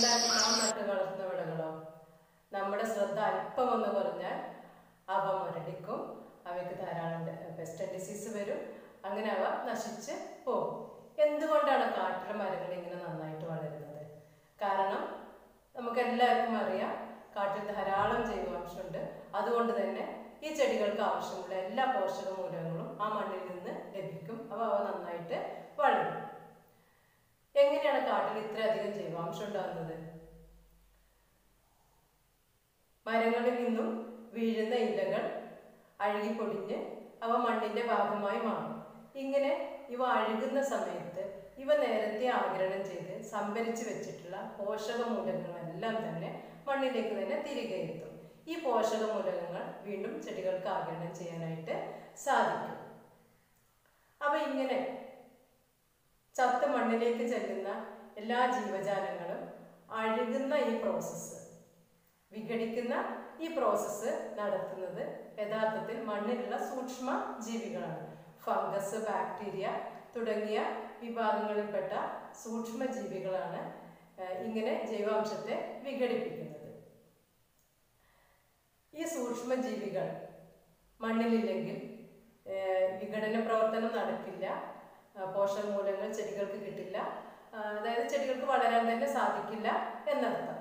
എന്നാൽ നാം നട്ട് വളർത്തുന്ന വിളകളോ? നമ്മുടെ ശ്രദ്ധ അല്പം ഒന്ന് കുറഞ്ഞാൽ അവ മുരടിക്കും. അവയ്ക്ക് ധാരാളം പെസ്റ്റ് ഡിസീസ് വരും. അങ്ങനെ അവ നശിച്ച് പോകും എന്തുകൊണ്ടാണ് കാട്ടിലെ മരങ്ങൾ ഇങ്ങനെ നന്നായിട്ട് വളരുന്നത്? കാരണം നമുക്ക് എല്ലാവർക്കും അറിയാം കാട്ടിൽ ധാരാളം ജൈവാംശമുണ്ട്. അതുകൊണ്ട് തന്നെ ഈ ചെടികൾക്ക് ആവശ്യമുള്ള എല്ലാ പോഷക മൂലകങ്ങളും ആ മണ്ണിൽ നിന്ന് ലഭിക്കും. അപ്പോൾ അവ നന്നായിട്ട് വളരും. എങ്ങനെയാണ് കാട്ടിൽ ഇത്രയധികം ജൈവാംശം ഉണ്ടാകുന്നത്? മരങ്ങളിൽ നിന്നും വീഴുന്ന ഇലകൾ അഴുകിപ്പൊടിഞ്ഞ് അവ മണ്ണിന്റെ ഭാഗമായി മാറും. ഇങ്ങനെ ഇവ അഴുകുന്ന സമയത്ത് ഇവ നേരത്തെ ആഗിരണം ചെയ്ത് സംഭരിച്ചു വെച്ചിട്ടുള്ള പോഷക മൂലകങ്ങളെല്ലാം തന്നെ മണ്ണിലേക്ക് തന്നെ തിരികെ എത്തും. ഈ പോഷക മൂലകങ്ങൾ വീണ്ടും ചെടികൾക്ക് ആഗിരണം ചെയ്യാനായിട്ട് സാധിക്കും. അപ്പൊ ഇങ്ങനെ ചത്ത് മണ്ണിലേക്ക് ചെല്ലുന്ന എല്ലാ ജീവജാലങ്ങളും അഴുകുന്ന ഈ പ്രോസസ്സ് വിഘടിക്കുന്ന ഈ പ്രോസസ്സ് നടത്തുന്നത് യഥാർത്ഥത്തിൽ മണ്ണിലുള്ള സൂക്ഷ്മ ജീവികളാണ്. ഫംഗസ് ബാക്ടീരിയ തുടങ്ങിയ വിഭാഗങ്ങളിൽപ്പെട്ട സൂക്ഷ്മ ജീവികളാണ് ഇങ്ങനെ ജൈവാംശത്തെ വിഘടിപ്പിക്കുന്നത്. ഈ സൂക്ഷ്മ ജീവികൾ മണ്ണിലില്ലെങ്കിൽ വിഘടന പ്രവർത്തനം നടക്കില്ല. പോഷകമൂലങ്ങൾ ചെടികൾക്ക് കിട്ടില്ല. അതായത് ചെടികൾക്ക് വളരാൻ തന്നെ സാധിക്കില്ല എന്നർത്ഥം.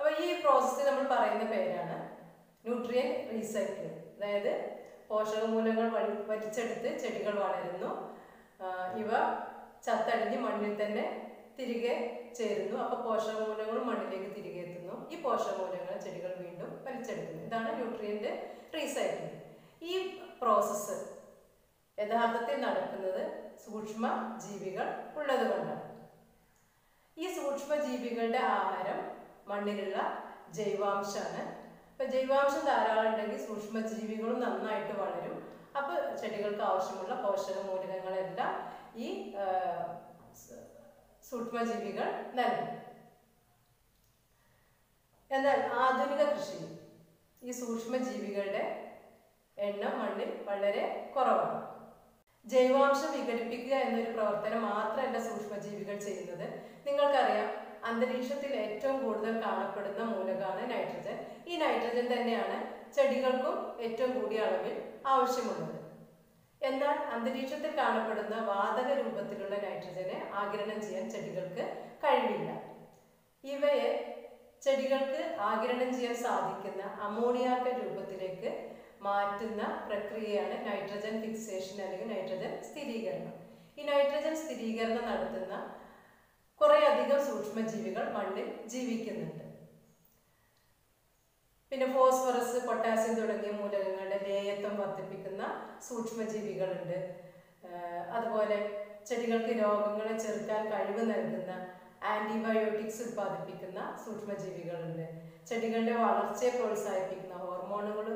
അപ്പൊ ഈ പ്രോസസ്സ് നമ്മൾ പറയുന്ന പേരാണ് ന്യൂട്രിയൻ റീസൈക്ലിംഗ് അതായത് പോഷകമൂലങ്ങൾ വഴി വലിച്ചെടുത്ത് ചെടികൾ വളരുന്നു. ഇവ ചത്തടിഞ്ഞ് മണ്ണിൽ തന്നെ തിരികെ ചേരുന്നു. അപ്പൊ പോഷകമൂലങ്ങളും മണ്ണിലേക്ക് തിരികെ എത്തുന്നു. ഈ പോഷക പോഷകമൂലങ്ങൾ ചെടികൾ വീണ്ടും വലിച്ചെടുക്കുന്നു. ഇതാണ് ന്യൂട്രിയന്റ് റീസൈക്ലിംഗ് ഈ പ്രോസസ്സ് യഥാർത്ഥത്തിൽ നടക്കുന്നത് സൂക്ഷ്മ ജീവികൾ ഉള്ളത് കൊണ്ടാണ് ഈ സൂക്ഷ്മ ജീവികളുടെ ആഹാരം മണ്ണിലുള്ള ജൈവാംശമാണ്. ഇപ്പൊ ജൈവാംശം ധാരാളം ഉണ്ടെങ്കിൽ സൂക്ഷ്മ ജീവികളും നന്നായിട്ട് വളരും. അപ്പൊ ചെടികൾക്ക് ആവശ്യമുള്ള പോഷക മൂലകങ്ങളെല്ലാം ഈ സൂക്ഷ്മജീവികൾ നൽകും. എന്നാൽ ആധുനിക കൃഷി ഈ സൂക്ഷ്മജീവികളുടെ എണ്ണം മണ്ണിൽ വളരെ കുറവാണ്. ജൈവാംശം വിഘടിപ്പിക്കുക എന്നൊരു പ്രവർത്തനം മാത്രമല്ല സൂക്ഷ്മജീവികൾ ചെയ്യുന്നത്. നിങ്ങൾക്കറിയാം അന്തരീക്ഷത്തിൽ ഏറ്റവും കൂടുതൽ കാണപ്പെടുന്ന മൂലകമാണ് നൈട്രജൻ. ഈ നൈട്രജൻ തന്നെയാണ് ചെടികൾക്കും ഏറ്റവും കൂടിയ അളവിൽ ആവശ്യമുള്ളത്. എന്നാൽ അന്തരീക്ഷത്തിൽ കാണപ്പെടുന്ന വാതക രൂപത്തിലുള്ള നൈട്രജനെ ആഗിരണം ചെയ്യാൻ ചെടികൾക്ക് കഴിവില്ല. ഇവയെ ചെടികൾക്ക് ആഗിരണം ചെയ്യാൻ സാധിക്കുന്ന അമോണിയാക്ക രൂപത്തിലേക്ക് മാറ്റുന്ന പ്രക്രിയയാണ് നൈട്രജൻ ഫിക്സേഷൻ അല്ലെങ്കിൽ നൈട്രജൻ സ്ഥിരീകരണം. ഈ നൈട്രജൻ സ്ഥിരീകരണം നടത്തുന്ന കുറേ അധികം സൂക്ഷ്മജീവികൾ മണ്ണിൽ ജീവിക്കുന്നുണ്ട്. പിന്നെ ഫോസ്ഫറസ് പൊട്ടാസ്യം തുടങ്ങിയ മൂലകങ്ങളുടെ ലേയത്വം വർദ്ധിപ്പിക്കുന്ന സൂക്ഷ്മജീവികളുണ്ട്. അതുപോലെ ചെടികൾക്ക് രോഗങ്ങളെ ചെറുക്കാൻ കഴിവ് നൽകുന്ന ആന്റിബയോട്ടിക്സ് ഉൽപ്പാദിപ്പിക്കുന്ന സൂക്ഷ്മജീവികളുണ്ട്. ചെടികളുടെ വളർച്ചയെ പ്രോത്സാഹിപ്പിക്കുന്ന ഹോർമോണുകൾ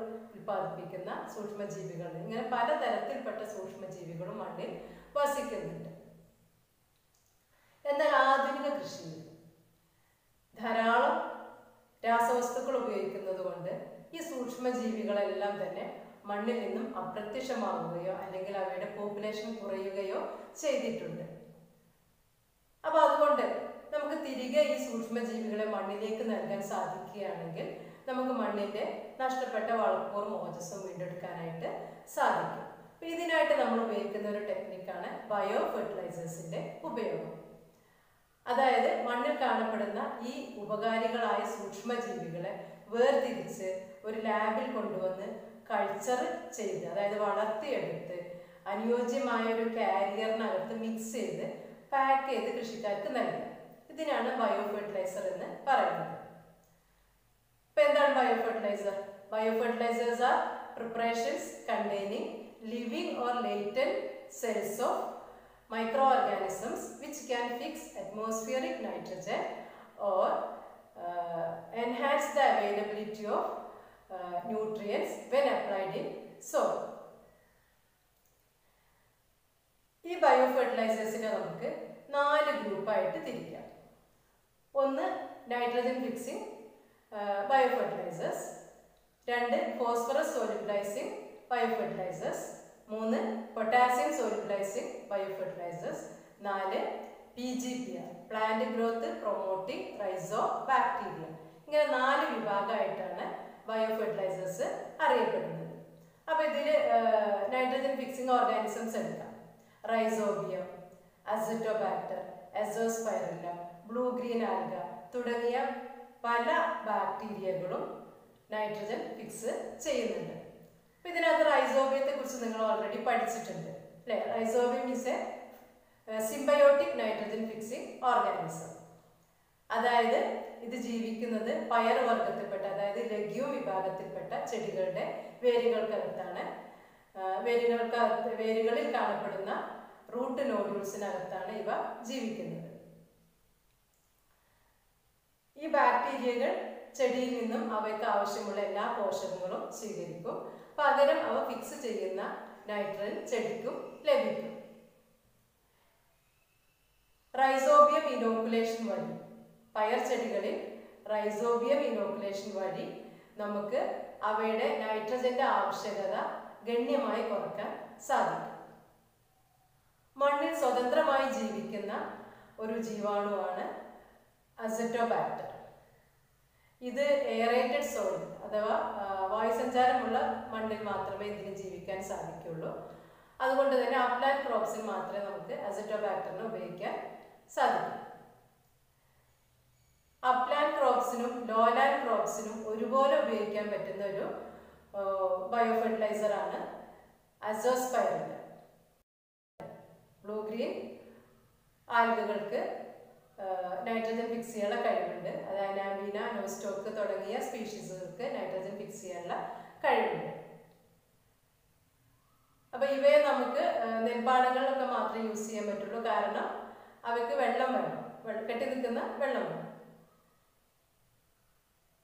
ഉൽപ്പാദിപ്പിക്കുന്ന സൂക്ഷ്മജീവികൾ ഇങ്ങനെ പലതരത്തിൽപ്പെട്ട സൂക്ഷ്മജീവികളും മണ്ണിൽ വസിക്കുന്നുണ്ട്. എന്നാൽ ആധുനിക കൃഷിയിൽ ധാരാളം രാസവസ്തുക്കൾ ഉപയോഗിക്കുന്നത് കൊണ്ട് ഈ സൂക്ഷ്മജീവികളെല്ലാം തന്നെ മണ്ണിൽ നിന്നും അപ്രത്യക്ഷമാവുകയോ അല്ലെങ്കിൽ അവയുടെ പോപ്പുലേഷൻ കുറയുകയോ ചെയ്തിട്ടുണ്ട്. അപ്പൊ അതുകൊണ്ട് നമുക്ക് തിരികെ ഈ സൂക്ഷ്മജീവികളെ മണ്ണിലേക്ക് നൽകാൻ സാധിക്കുകയാണെങ്കിൽ നമുക്ക് മണ്ണിന്റെ നഷ്ടപ്പെട്ട വളക്കൂറും ഓജസ്സും വീണ്ടെടുക്കാനായിട്ട് സാധിക്കും. അപ്പം ഇതിനായിട്ട് നമ്മൾ ഉപയോഗിക്കുന്ന ഒരു ടെക്നിക്കാണ് ബയോ ഫെർട്ടിലൈസേഴ്സിന്റെ ഉപയോഗം. അതായത് മണ്ണിൽ കാണപ്പെടുന്ന ഈ ഉപകാരികളായ സൂക്ഷ്മജീവികളെ വേർതിരിച്ച് ഒരു ലാബിൽ കൊണ്ടുവന്ന് കൾച്ചർ ചെയ്ത് അതായത് വളർത്തിയെടുത്ത് അനുയോജ്യമായ ഒരു കാരിയറിനകത്ത് മിക്സ് ചെയ്ത് പാക്ക് ചെയ്ത് കൃഷിക്കാർക്ക് നൽകുക ഇതിനാണ് ബയോ ഫെർട്ടിലൈസർ എന്ന് പറയുന്നത്. ഇപ്പൊ എന്താണ് bio fertiliser bio fertilisers are preparations containing living or latent cells of which can fix atmospheric nitrogen or uh, enhance the availability of uh, nutrients when applied in soil. ഈ ബയോ ഫെർട്ടിലൈസേഴ്സിനെ നമുക്ക് നാല് ഗ്രൂപ്പായിട്ട് തിരിക്കാം ഒന്ന് നൈട്രജൻ ഫിക്സിംഗ് ബയോ ഫെർട്ടിലൈസേഴ്സ് രണ്ട് phosphorus solubilising bio fertilisers മൂന്ന് പൊട്ടാസ്യം സോലിബിലൈസിങ് ബയോ ഫെർട്ടിലൈസേഴ്സ് നാല് P G P R plant growth promoting rhizo bacteria ഇങ്ങനെ നാല് വിഭാഗമായിട്ടാണ് ബയോ ഫെർട്ടിലൈസേഴ്സ് അറിയപ്പെടുന്നത് അപ്പോൾ ഇതിൽ നൈട്രജൻ ഫിക്സിംഗ് ഓർഗാനിസംസ് എടുക്കാം. Rhizobium azotobacter azospirillum blue green algae തുടങ്ങിയ പല ബാക്ടീരിയകളും നൈട്രജൻ ഫിക്സ് ചെയ്യുന്നുണ്ട്. അപ്പൊ ഇതിനകത്ത് റൈസോബിയത്തെ കുറിച്ച് നിങ്ങൾ ഓൾറെഡി പഠിച്ചിട്ടുണ്ട് അല്ലെ? Rhizobium is a symbiotic nitrogen fixing organism അതായത് ഇത് ജീവിക്കുന്നത് പയർ വർഗത്തിൽപ്പെട്ട അതായത് ലഘ്യു വിഭാഗത്തിൽപ്പെട്ട ചെടികളുടെ വേരുകൾക്കകത്താണ്. വേരുകൾക്ക് വേരുകളിൽ കാണപ്പെടുന്ന റൂട്ട് നോഡ്യൂൾസിനകത്താണ് ഇവ ജീവിക്കുന്നത്. ഈ ബാക്ടീരിയകൾ ചെടിയിൽ നിന്നും അവയ്ക്ക് ആവശ്യമുള്ള എല്ലാ പോഷകങ്ങളും സ്വീകരിക്കും. പകരം അവ ഫിക്സ് ചെയ്യുന്ന നൈട്രജൻ ചെടിക്കും ലഭിക്കും. റൈസോബിയം ഇനോക്കുലേഷൻ വഴി. പയർ ചെടികളിൽ റൈസോബിയം ഇനോക്കുലേഷൻ വഴി നമുക്ക് അവയുടെ നൈട്രജന്റെ ആവശ്യകത ഗണ്യമായി കുറയ്ക്കാൻ സാധിക്കും. മണ്ണിൽ സ്വതന്ത്രമായി ജീവിക്കുന്ന ഒരു ജീവാണുവാണ് അസറ്റോബാക്ടർ ഇത് എയറേറ്റഡ് സോയിൽ അഥവാ വായു വായുസഞ്ചാരമുള്ള മണ്ണിൽ മാത്രമേ ഇതിന് ജീവിക്കാൻ സാധിക്കുള്ളൂ അതുകൊണ്ട് തന്നെ അപ്ലാന്റ് ക്രോപ്സിൽ മാത്രമേ നമുക്ക് അസറ്റോബാക്ടറിനെ ഉപയോഗിക്കാൻ സാധിക്കൂ. അപ്ലാന്റ് ക്രോപ്സിനും ലോലാൻഡ് ക്രോപ്സിനും ഒരുപോലെ ഉപയോഗിക്കാൻ പറ്റുന്ന ഒരു ബയോ ഫെർട്ടിലൈസർ ആണ് അസോസ്പൈറില്ല ബ്ലൂ ഗ്രീൻ ആൽഗകൾക്ക് നൈട്രജൻ ഫിക്സ് ചെയ്യാനുള്ള കഴിവുണ്ട്. അത് അനാമീന നോസ്റ്റോക്ക് തുടങ്ങിയ സ്പീഷീസുകൾക്ക് നൈട്രജൻ ഫിക്സ് ചെയ്യാനുള്ള കഴിവുണ്ട്. അപ്പൊ ഇവയെ നമുക്ക് നെൽപ്പാടങ്ങളിലൊക്കെ മാത്രമേ യൂസ് ചെയ്യാൻ പറ്റുള്ളൂ. കാരണം അവയ്ക്ക് വെള്ളം വേണം. കെട്ടി നിൽക്കുന്ന വെള്ളം വേണം.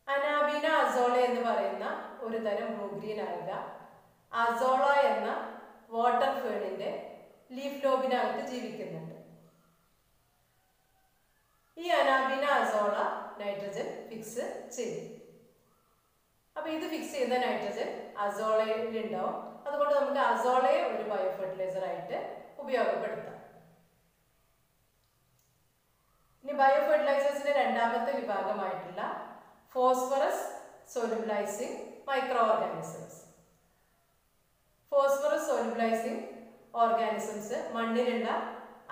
അനാബീന അസോള എന്ന് പറയുന്ന ഒരു തരം ബ്ലൂഗ്രീൻ ആൽഗ. അസോള എന്ന വാട്ടർ ഫേണിന്റെ ലീഫ് ലോബിനകത്ത് ജീവിക്കുന്നുണ്ട്. ഈ അനാബിന അസോള നൈട്രജൻ ഫിക്സ് ചെയ്യും. അപ്പൊ ഇത് ഫിക്സ് ചെയ്യുന്ന നൈട്രജൻ അസോളയിൽ ഉണ്ടാവും അതുകൊണ്ട് നമുക്ക് അസോളയെ ഒരു ബയോ ഫെർട്ടിലൈസർ ആയിട്ട് ഉപയോഗപ്പെടുത്താം. ഇനി ബയോ ഫെർട്ടിലൈസേഴ്സിന്റെ രണ്ടാമത്തെ വിഭാഗമായിട്ടുള്ള phosphorus solubilising micro organisms phosphorus solubilising organisms മണ്ണിലുള്ള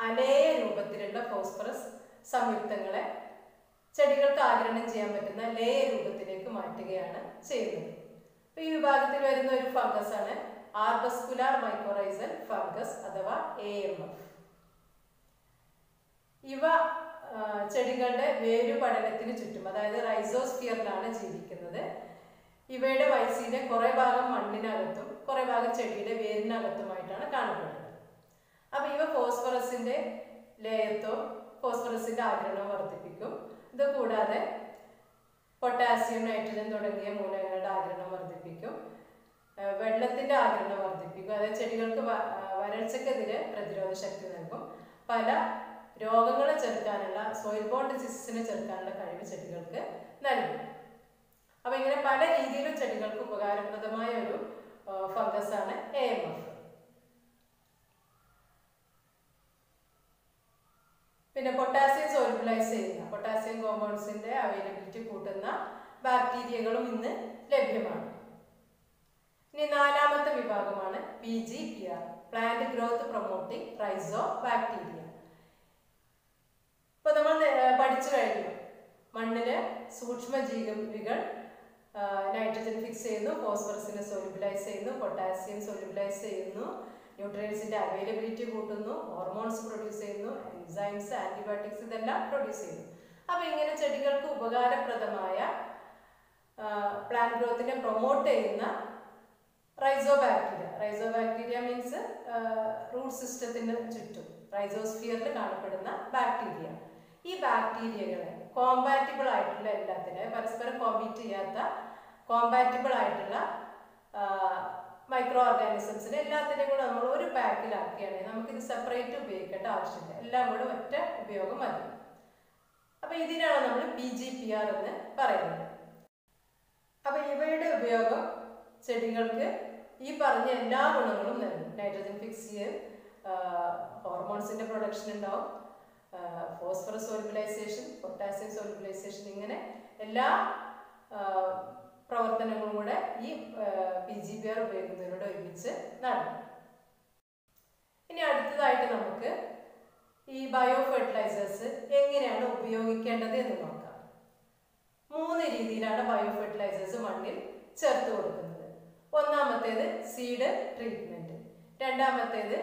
അനേക രൂപത്തിലുള്ള ഫോസ്ഫറസ് സംയുക്തങ്ങളെ ചെടികൾക്ക് ആഗിരണം ചെയ്യാൻ പറ്റുന്ന ലേയ രൂപത്തിലേക്ക് മാറ്റുകയാണ് ചെയ്യുന്നത്. ഈ വിഭാഗത്തിൽ വരുന്ന ഒരു ഫംഗസ് ആണ് ആർബസ്കുലാർ മൈക്രോറൈസൽ ഫംഗസ് അഥവാ എ എം എഫ് ഇവ ചെടികളുടെ വേരുപടലത്തിന് ചുറ്റും അതായത് റൈസോസ്ഫിയറിലാണ് ജീവിക്കുന്നത്. ഇവയുടെ വയസ്സിന്റെ കുറെ ഭാഗം മണ്ണിനകത്തും കുറെ ഭാഗം ചെടിയുടെ വേരിനകത്തുമായിട്ടാണ് കാണപ്പെടുന്നത്. അപ്പൊ ഇവ ഫോസ്ഫറസിന്റെ ലയത്വം ഫോസ്ഫറസിന്റെ ആഗ്രഹം വർദ്ധിപ്പിക്കും. ഇത് കൂടാതെ പൊട്ടാസ്യം നൈട്രജൻ തുടങ്ങിയ മൂലകങ്ങളുടെ ആഗ്രഹം വർദ്ധിപ്പിക്കും. വെള്ളത്തിന്റെ ആഗ്രഹം വർദ്ധിപ്പിക്കും. അതായത് ചെടികൾക്ക് വരൾച്ചക്കെതിരെ പ്രതിരോധ ശക്തി നൽകും. പല രോഗങ്ങളെ ചെറുക്കാനുള്ള സോയിൽ ബോണ്ട് ഡിസീസിനെ ചെറുക്കാനുള്ള കഴിവ് ചെടികൾക്ക് നൽകും. അപ്പൊ ഇങ്ങനെ പല രീതിയിലും ചെടികൾക്ക് ഉപകാരപ്രദമായ ഒരു ഫംഗസ് ആണ് എ എം എഫ് പിന്നെ പൊട്ടാസ്യം സോൾബിളൈസ് ചെയ്യുന്ന പൊട്ടാസ്യം കോമ്പൗണ്ട്സിന്റെ അവൈലബിലിറ്റി കൂട്ടുന്ന ബാക്ടീരിയകളും ഇന്ന് ലഭ്യമാണ്. ഇനി നാലാമത്തെ വിഭാഗമാണ് P G P R plant growth promoting rhizo bacteria ഇപ്പൊ നമ്മൾ പഠിച്ചു കഴിഞ്ഞു. മണ്ണിൽ സൂക്ഷ്മജീവികൾ നൈട്രജൻ ഫിക്സ് ചെയ്യുന്നു ഫോസ്ഫറസിനെ സോലിബിലൈസ് ചെയ്യുന്നു പൊട്ടാസ്യം സോലിബിലൈസ് ചെയ്യുന്നു ന്യൂട്രിയൻസിന്റെ അവൈലബിലിറ്റി കൂട്ടുന്നു ഹോർമോൺസ് പ്രൊഡ്യൂസ് ചെയ്യുന്നു എൻസൈംസ് ആന്റിബയോട്ടിക്സ് ഇതെല്ലാം പ്രൊഡ്യൂസ് ചെയ്യുന്നു. അപ്പൊ ഇങ്ങനെ ചെടികൾക്ക് ഉപകാരപ്രദമായ പ്ലാന്റ് ഗ്രോത്തിനെ പ്രൊമോട്ട് ചെയ്യുന്ന റൈസോബാക്ടീരിയ റൈസോബാക്ടീരിയ മീൻസ് റൂട്ട് സിസ്റ്റത്തിന് ചുറ്റും റൈസോസ്ഫിയറിൽ കാണപ്പെടുന്ന ബാക്ടീരിയ ഈ ബാക്ടീരിയകളെ കോമ്പാറ്റിബിൾ ആയിട്ടുള്ള എല്ലാത്തിനെ പരസ്പരം കോമ്പീറ്റ് ചെയ്യാത്ത കോമ്പാറ്റിബിൾ ആയിട്ടുള്ള മൈക്രോ ഓർഗാനിസംസിന് എല്ലാത്തിനെയും കൂടെ നമ്മൾ ഒരു പാക്കിലാക്കുകയാണെങ്കിൽ നമുക്കിത് സെപ്പറേറ്റ് ഉപയോഗിക്കേണ്ട ആവശ്യമില്ല. എല്ലാം കൂടെ ഒറ്റ ഉപയോഗം മതി. അപ്പൊ ഇതിനാണ് നമ്മൾ പി ജി പി ആർ എന്ന് പറയുന്നത്. അപ്പൊ ഇവയുടെ ഉപയോഗം ചെടികൾക്ക് ഈ പറഞ്ഞ എല്ലാ ഗുണങ്ങളും നൽകും. നൈട്രജൻ ഫിക്സ് ചെയ്യും ഹോർമോൺസിന്റെ പ്രൊഡക്ഷൻ ഉണ്ടാവും. ഫോസ്ഫറസ് സോളിബിലൈസേഷൻ പൊട്ടാസ്യം സോളിബിലൈസേഷൻ ഇങ്ങനെ എല്ലാ പ്രവർത്തനങ്ങളും കൂടെ ഈ പി ജി പി ആർ ഉപയോഗിക്കുന്നതിലൂടെ ഒരുമിച്ച് നടക്കും ഇനി അടുത്തതായിട്ട് നമുക്ക് ഈ ബയോ ഫെർട്ടിലൈസേഴ്സ് എങ്ങനെയാണ് ഉപയോഗിക്കേണ്ടത് എന്ന് നോക്കാം. മൂന്ന് രീതിയിലാണ് ബയോ ഫെർട്ടിലൈസേഴ്സ് മണ്ണിൽ ചേർത്ത് കൊടുക്കുന്നത്. ഒന്നാമത്തേത് സീഡ് ട്രീറ്റ്മെന്റ് രണ്ടാമത്തേത്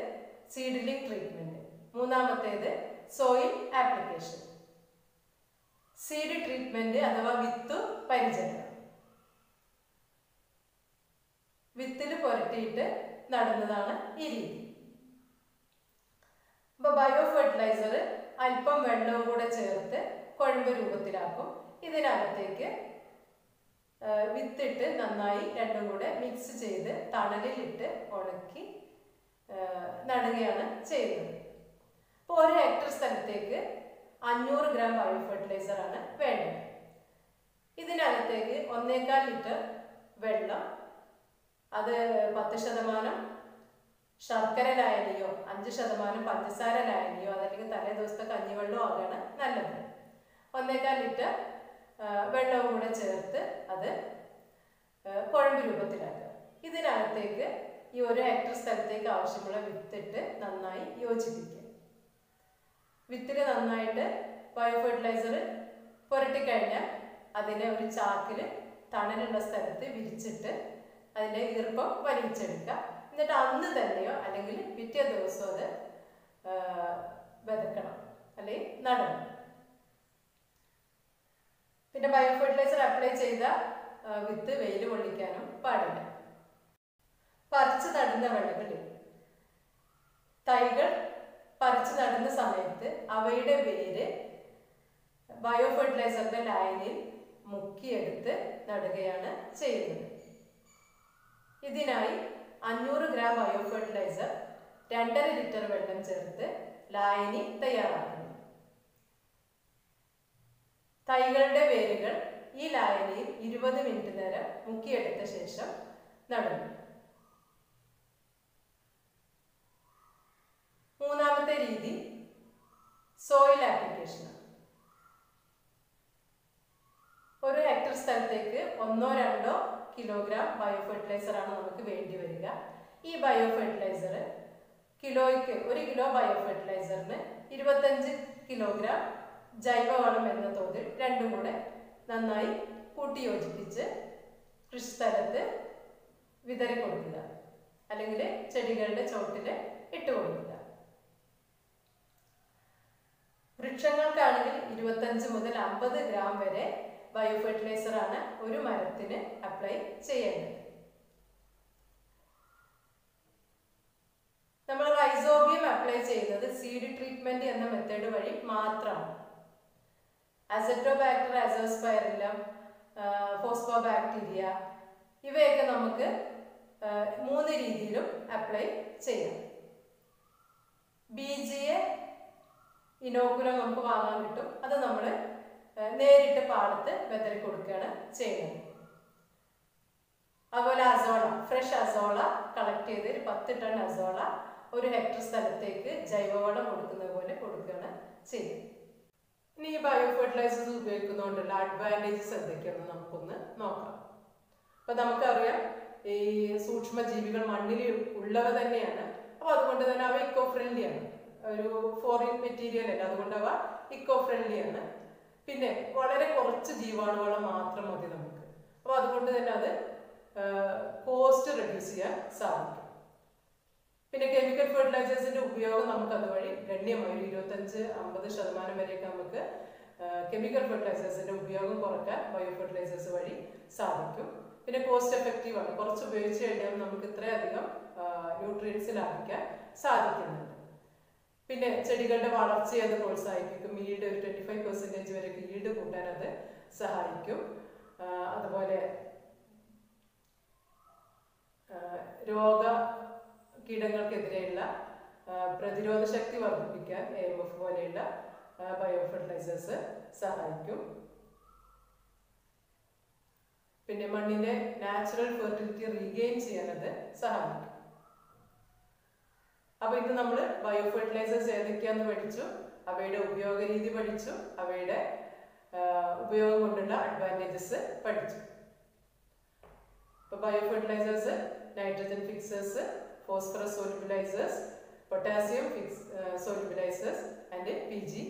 സീഡ്ലിംഗ് ട്രീറ്റ്മെന്റ് മൂന്നാമത്തേത് സോയിൽ ആപ്ലിക്കേഷൻ. സീഡ് ട്രീറ്റ്മെന്റ് അഥവാ വിത്ത് പരിചരണം. വിത്തിൽ പുരട്ടിയിട്ട് നടുന്നതാണ് ഈ രീതി. അപ്പൊ ബയോ ഫെർട്ടിലൈസർ അല്പം വെള്ളവും കൂടെ ചേർത്ത് കുഴമ്പ് രൂപത്തിലാക്കും. ഇതിനകത്തേക്ക് വിത്തിട്ട് നന്നായി രണ്ടും കൂടെ മിക്സ് ചെയ്ത് തണലിലിട്ട് ഉണക്കി നടുകയാണ് ചെയ്യുന്നത്. അപ്പോൾ ഒരു ഹെക്ടർ സ്ഥലത്തേക്ക് അഞ്ഞൂറ് ഗ്രാം ബയോ ഫെർട്ടിലൈസർ ആണ് വേണ്ടത്. ഇതിനകത്തേക്ക് ഒന്നേകാൽ ലിറ്റർ വെള്ളം അത് പത്ത് ശതമാനം ശർക്കര ലായനിയോ അഞ്ച് ശതമാനം പഞ്ചസാര ലായനിയോ അതല്ലെങ്കിൽ തലേ ദിവസത്തെ കഞ്ഞിവെള്ളമോ ആകാണ് നല്ലത്. ഒന്നേക്കാൽ ലിറ്റർ വെള്ളവും കൂടെ ചേർത്ത് അത് കുഴമ്പ് രൂപത്തിലാക്കുക. ഇതിനകത്തേക്ക് ഈ ഒരു ഹെക്ടർ സ്ഥലത്തേക്ക് ആവശ്യമുള്ള വിത്തിട്ട് നന്നായി യോജിപ്പിക്കുക. വിത്തിൽ നന്നായിട്ട് ബയോ ഫെർട്ടിലൈസർ പുരട്ടിക്കഴിഞ്ഞാൽ അതിനെ ഒരു ചാക്കിൽ തണലുള്ള സ്ഥലത്ത് വിരിച്ചിട്ട് അതിന്റെ ഈർപ്പം വലിച്ചെടുക്കുക എന്നിട്ട് അന്ന് തന്നെയോ അല്ലെങ്കിൽ പിറ്റേ ദിവസമോ അത് വെതക്കണം അല്ലെങ്കിൽ നടണം. പിന്നെ ബയോ ഫെർട്ടിലൈസർ അപ്ലൈ ചെയ്ത വിത്ത് വെയിൽ കൊള്ളിക്കാനും പാടില്ല. പറിച്ച് നടുന്ന വിളകളിൽ തൈകൾ പറിച്ച് നടുന്ന സമയത്ത് അവയുടെ വേര് ബയോ ഫെർട്ടിലൈസറിന്റെ ലായനിയിൽ മുക്കിയെടുത്ത് നടുകയാണ് ചെയ്യുന്നത്. ഇതിനായി അഞ്ഞൂറ് ഗ്രാം ബയോ ഫെർട്ടിലൈസർ രണ്ടര ലിറ്റർ വെള്ളം ചേർത്ത് ലായനി തയ്യാറാക്കുന്നു. തൈകളുടെ വേരുകൾ ഈ ലായനിയിൽ ഇരുപത് മിനിറ്റ് നേരം മുക്കിയെടുത്ത ശേഷം നടുന്നു. മൂന്നാമത്തെ രീതി സോയിൽ ആപ്ലിക്കേഷൻ ഒരു ഹെക്ടർ സ്ഥലത്തേക്ക് ഒന്നോ രണ്ടോ കിലോഗ്രാം ബയോ ഫെർട്ടിലൈസർ ആണ് നമുക്ക് വേണ്ടി വരിക. ഈ ബയോ ഫെർട്ടിലൈസർ കിലോയ്ക്ക് ഒരു കിലോ ബയോ ഫെർട്ടിലൈസറിന് ഇരുപത്തഞ്ച് കിലോഗ്രാം ജൈവവളം എന്ന തോതിൽ രണ്ടും കൂടെ നന്നായി കൂട്ടിയോജിപ്പിച്ച് കൃഷിസ്ഥലത്ത് വിതറി കൊടുക്കുക അല്ലെങ്കിൽ ചെടികളുടെ ചോട്ടിൽ ഇട്ട് കൊടുക്കുക വൃക്ഷങ്ങൾക്കാണെങ്കിൽ ഇരുപത്തഞ്ച് മുതൽ അമ്പത് ഗ്രാം വരെ ബയോ ഫെർട്ടിലൈസർ ആണ് ഒരു മരത്തിന് അപ്ലൈ ചെയ്യേണ്ടത്. നമ്മൾ റൈസോബിയം അപ്ലൈ ചെയ്യുന്നത് സീഡ് ട്രീറ്റ്മെന്റ് എന്ന മെത്തേഡ് വഴി മാത്രമാണ്. അസറ്റോബാക്ടർ അസോസ്പൈറിലം ഫോസ്ഫോബാക്ടീരിയ ഇവയൊക്കെ നമുക്ക് മൂന്ന് രീതിയിലും അപ്ലൈ ചെയ്യാം. ബി ജി എ ഇനോക്കുലം നമുക്ക് വാങ്ങാൻ കിട്ടും. അത് നമ്മൾ നേരിട്ട് പാടത്ത് വെതറി കൊടുക്കുകയാണ് ചെയ്യുന്നത്. അതുപോലെ അസോള ഫ്രഷ് അസോള കളക്ട് ചെയ്ത് ഒരു പത്ത് ടൺ അസോള ഒരു ഹെക്ടർ സ്ഥലത്തേക്ക് ജൈവവളം കൊടുക്കുന്ന പോലെ കൊടുക്കുകയാണ് ചെയ്യുന്നത്. ഇനി ഈ ബയോ ഫെർട്ടിലൈസേഴ്സ് ഉപയോഗിക്കുന്നതുകൊണ്ടുള്ള അഡ്വാന്റേജസ് ശ്രദ്ധിക്കണം നമുക്കൊന്ന് നോക്കാം. അപ്പൊ നമുക്കറിയാം ഈ സൂക്ഷ്മജീവികൾ മണ്ണിൽ ഉള്ളവ തന്നെയാണ്. അപ്പൊ അതുകൊണ്ട് തന്നെ അവ ഇക്കോ ഫ്രണ്ട്ലി ആണ്. ഒരു ഫോറിൻ മെറ്റീരിയൽ അല്ല അതുകൊണ്ട് അവ ഇക്കോ ഫ്രണ്ട്ലി ആണ്. പിന്നെ വളരെ കുറച്ച് ജീവാണുവളം മാത്രം മതി നമുക്ക്. അപ്പോൾ അതുകൊണ്ട് തന്നെ അത് കോസ്റ്റ് റെഡ്യൂസ് ചെയ്യാൻ സാധിക്കും. പിന്നെ കെമിക്കൽ ഫെർട്ടിലൈസേഴ്സിന്റെ ഉപയോഗം നമുക്ക് അതുവഴി ഗണ്യമായി ഒരു ഇരുപത്തഞ്ച് അമ്പത് ശതമാനം വരെയൊക്കെ നമുക്ക് കെമിക്കൽ ഫെർട്ടിലൈസേഴ്സിന്റെ ഉപയോഗം കുറയ്ക്കാൻ ബയോ ഫെർട്ടിലൈസേഴ്സ് വഴി സാധിക്കും. പിന്നെ കോസ്റ്റ് എഫക്റ്റീവ് ആണ്. കുറച്ച് ഉപയോഗിച്ച് കഴിഞ്ഞാൽ നമുക്ക് ഇത്രയധികം ന്യൂട്രിയൻസ് ലാഭിക്കാൻ സാധിക്കുന്നുണ്ട്. പിന്നെ ചെടികളുടെ വളർച്ചയെ അത് പ്രോത്സാഹിപ്പിക്കും. ഈൽഡ് ഒരു ട്വന്റി ഫൈവ് പെർസെന്റേജ് വരെ ഈൽഡ് കൂട്ടാൻ അത് സഹായിക്കും. അതുപോലെ രോഗ കീടങ്ങൾക്കെതിരെയുള്ള പ്രതിരോധ ശക്തി വർദ്ധിപ്പിക്കാൻ എ എം എഫ് പോലെയുള്ള ബയോ ഫെർട്ടിലൈസേഴ്സ് സഹായിക്കും. പിന്നെ മണ്ണിന്റെ നാച്ചുറൽ ഫെർട്ടിലിറ്റി റീഗെയിൻ ചെയ്യാനത് സഹായിക്കും. അപ്പൊ ഇത് നമ്മൾ ബയോ ഫെർട്ടിലൈസേഴ്സ് ഏതൊക്കെയാന്ന് പഠിച്ചു അവയുടെ ഉപയോഗ രീതി പഠിച്ചു അവയുടെ ഉപയോഗം കൊണ്ടുള്ള അഡ്വാന്റേജസ് പഠിച്ചു. ഇപ്പൊ bio fertilisers nitrogen fixers phosphorus solubilisers potassium fix solubilisers and P G